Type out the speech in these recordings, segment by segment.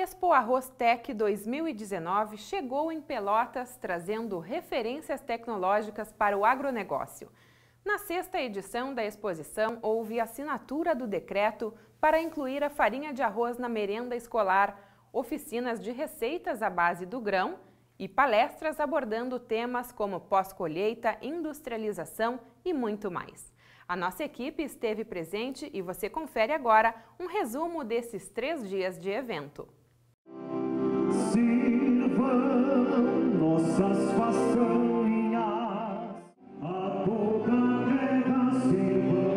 Expo Arroz Tech 2019 chegou em Pelotas trazendo referências tecnológicas para o agronegócio. Na sexta edição da exposição, houve assinatura do decreto para incluir a farinha de arroz na merenda escolar, oficinas de receitas à base do grão e palestras abordando temas como pós-colheita, industrialização e muito mais. A nossa equipe esteve presente e você confere agora um resumo desses três dias de evento. Nossas façanhas, a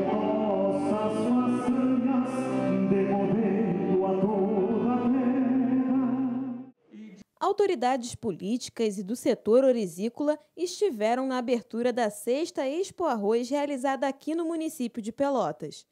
nossas façanhas, a terra. Autoridades políticas e do setor orizícola estiveram na abertura da sexta Expo Arroz realizada aqui no município de Pelotas.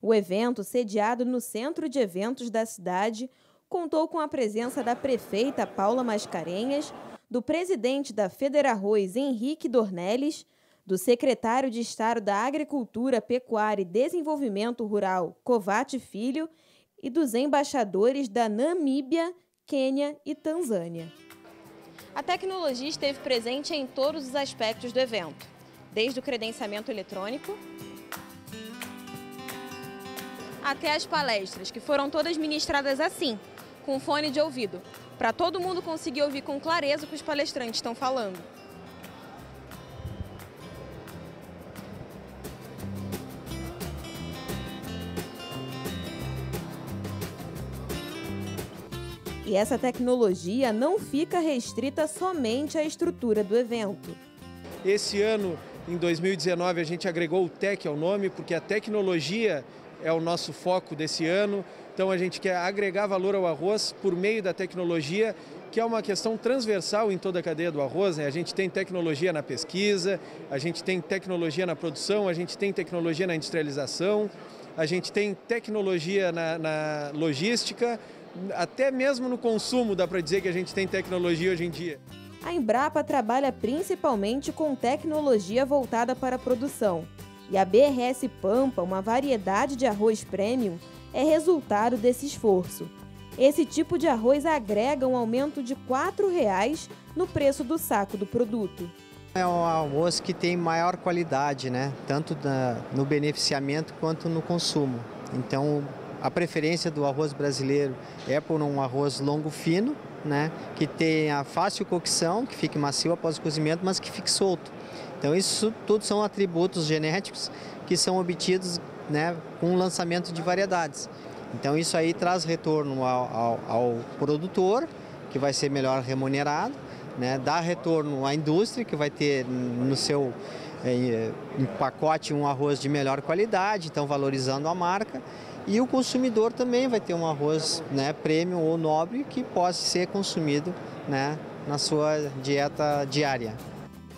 O evento, sediado no centro de eventos da cidade, contou com a presença da prefeita Paula Mascarenhas, do presidente da Federarroz, Henrique Dornelles, do secretário de Estado da Agricultura, Pecuária e Desenvolvimento Rural, Covate Filho, e dos embaixadores da Namíbia, Quênia e Tanzânia. A tecnologia esteve presente em todos os aspectos do evento, desde o credenciamento eletrônico até as palestras, que foram todas ministradas assim, com fone de ouvido, para todo mundo conseguir ouvir com clareza o que os palestrantes estão falando. E essa tecnologia não fica restrita somente à estrutura do evento. Esse ano, em 2019, a gente agregou o TEC ao nome, porque a tecnologia é o nosso foco desse ano. Então a gente quer agregar valor ao arroz por meio da tecnologia, que é uma questão transversal em toda a cadeia do arroz. Né? A gente tem tecnologia na pesquisa, a gente tem tecnologia na produção, a gente tem tecnologia na industrialização, a gente tem tecnologia na, na logística, até mesmo no consumo dá para dizer que a gente tem tecnologia hoje em dia. A Embrapa trabalha principalmente com tecnologia voltada para a produção. E a BRS Pampa, uma variedade de arroz premium, é resultado desse esforço. Esse tipo de arroz agrega um aumento de R$ 4,00 no preço do saco do produto. É um arroz que tem maior qualidade, né? tanto no beneficiamento quanto no consumo. Então, a preferência do arroz brasileiro é por um arroz longo fino, né? que tenha fácil cocção, que fique macio após o cozimento, mas que fique solto. Então, isso tudo são atributos genéticos que são obtidos né, com o lançamento de variedades. Então isso aí traz retorno ao, ao, ao produtor, que vai ser melhor remunerado, né, dá retorno à indústria, que vai ter no seu em, em pacote um arroz de melhor qualidade, então valorizando a marca. E o consumidor também vai ter um arroz né, premium ou nobre que possa ser consumido né, na sua dieta diária.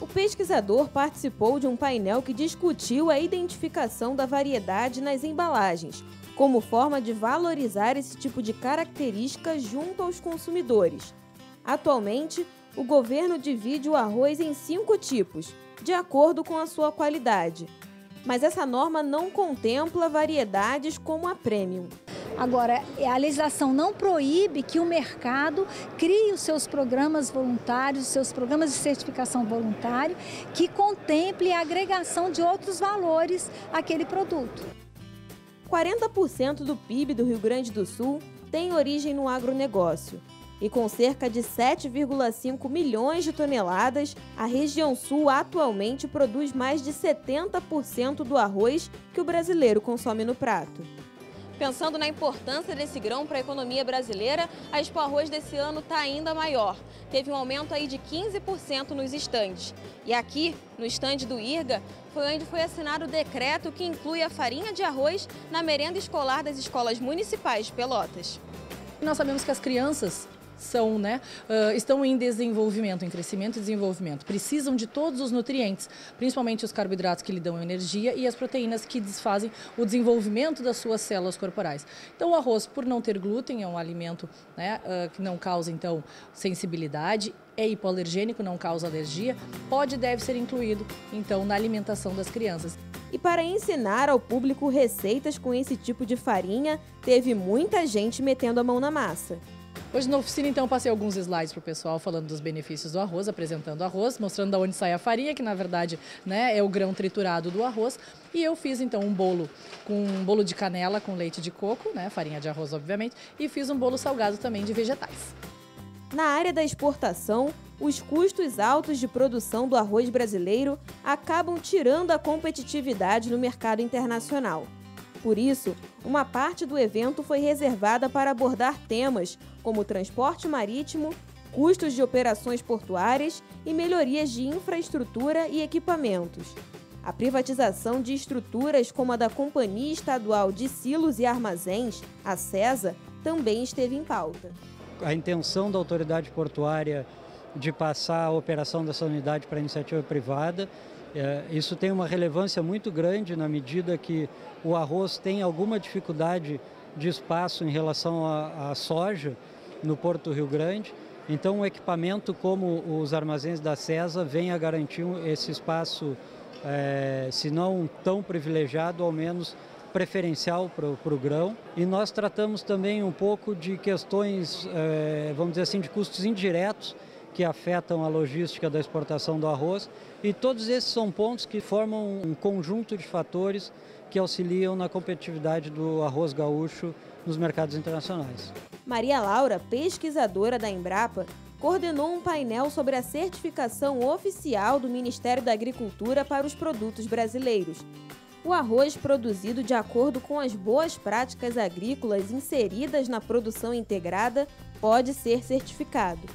O pesquisador participou de um painel que discutiu a identificação da variedade nas embalagens, como forma de valorizar esse tipo de característica junto aos consumidores. Atualmente, o governo divide o arroz em cinco tipos, de acordo com a sua qualidade. Mas essa norma não contempla variedades como a premium. Agora, a legislação não proíbe que o mercado crie os seus programas voluntários, os seus programas de certificação voluntário, que contemple a agregação de outros valores àquele produto. 40% do PIB do Rio Grande do Sul tem origem no agronegócio. E com cerca de 7,5 milhões de toneladas, a região sul atualmente produz mais de 70% do arroz que o brasileiro consome no prato. Pensando na importância desse grão para a economia brasileira, a Expo Arroz desse ano está ainda maior. Teve um aumento aí de 15% nos estandes. E aqui, no estande do IRGA, foi onde foi assinado o decreto que inclui a farinha de arroz na merenda escolar das escolas municipais de Pelotas. Nós sabemos que as crianças são, né, uh, estão em desenvolvimento, em crescimento e desenvolvimento. Precisam de todos os nutrientes, principalmente os carboidratos que lhe dão energia e as proteínas que desfazem o desenvolvimento das suas células corporais. Então, o arroz, por não ter glúten, é um alimento né, uh, que não causa, então, sensibilidade, é hipoalergênico, não causa alergia, pode e deve ser incluído, então, na alimentação das crianças. E para ensinar ao público receitas com esse tipo de farinha, teve muita gente metendo a mão na massa. Hoje na oficina, então, passei alguns slides para o pessoal falando dos benefícios do arroz, apresentando o arroz, mostrando de onde sai a farinha, que na verdade né, é o grão triturado do arroz. E eu fiz então um bolo com um bolo de canela com leite de coco, né, farinha de arroz, obviamente, e fiz um bolo salgado também de vegetais. Na área da exportação, os custos altos de produção do arroz brasileiro acabam tirando a competitividade no mercado internacional. Por isso, uma parte do evento foi reservada para abordar temas como transporte marítimo, custos de operações portuárias e melhorias de infraestrutura e equipamentos. A privatização de estruturas como a da Companhia Estadual de Silos e Armazéns, a CESA, também esteve em pauta. A intenção da autoridade portuária de passar a operação dessa unidade para iniciativa privada é, isso tem uma relevância muito grande na medida que o arroz tem alguma dificuldade de espaço em relação à, soja no Porto Rio Grande. Então, o equipamento como os armazéns da CESA vem a garantir esse espaço, é, se não tão privilegiado, ao menos preferencial para o grão. E nós tratamos também um pouco de questões, é, vamos dizer assim, de custos indiretos que afetam a logística da exportação do arroz. E todos esses são pontos que formam um conjunto de fatores que auxiliam na competitividade do arroz gaúcho nos mercados internacionais. Maria Laura, pesquisadora da Embrapa, coordenou um painel sobre a certificação oficial do Ministério da Agricultura para os produtos brasileiros. O arroz produzido de acordo com as boas práticas agrícolas inseridas na produção integrada pode ser certificado.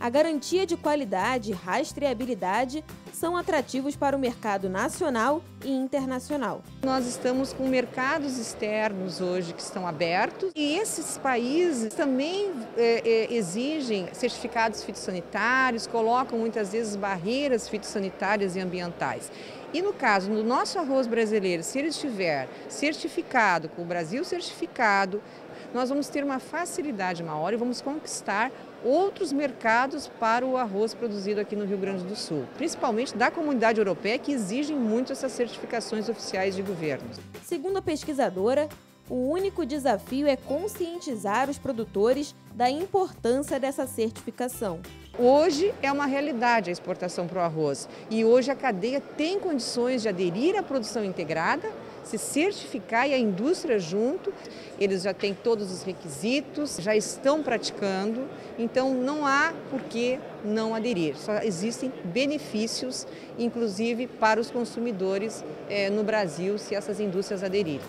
A garantia de qualidade e rastreabilidade são atrativos para o mercado nacional e internacional. Nós estamos com mercados externos hoje que estão abertos e esses países também é, exigem certificados fitossanitários, colocam muitas vezes barreiras fitossanitárias e ambientais. E no caso do nosso arroz brasileiro, se ele estiver certificado, com o Brasil certificado, nós vamos ter uma facilidade maior e vamos conquistar outros mercados para o arroz produzido aqui no Rio Grande do Sul, principalmente da comunidade europeia, que exigem muito essas certificações oficiais de governo. Segundo a pesquisadora, o único desafio é conscientizar os produtores da importância dessa certificação. Hoje é uma realidade a exportação para o arroz e hoje a cadeia tem condições de aderir à produção integrada se certificar e a indústria junto. Eles já têm todos os requisitos, já estão praticando, então não há por que não aderir. Só existem benefícios, inclusive para os consumidores eh, no Brasil, se essas indústrias aderirem.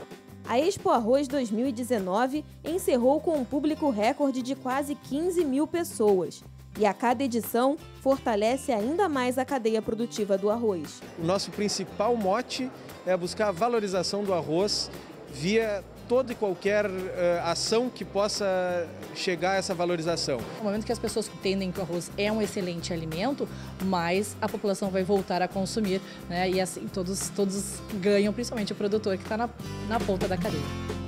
A Expo Arroz 2019 encerrou com um público recorde de quase 15 mil pessoas. E a cada edição fortalece ainda mais a cadeia produtiva do arroz. O nosso principal mote é buscar a valorização do arroz via toda e qualquer uh, ação que possa chegar a essa valorização. No momento que as pessoas entendem que o arroz é um excelente alimento, mais a população vai voltar a consumir, né? E assim todos, todos ganham, principalmente o produtor que está na, na ponta da cadeia.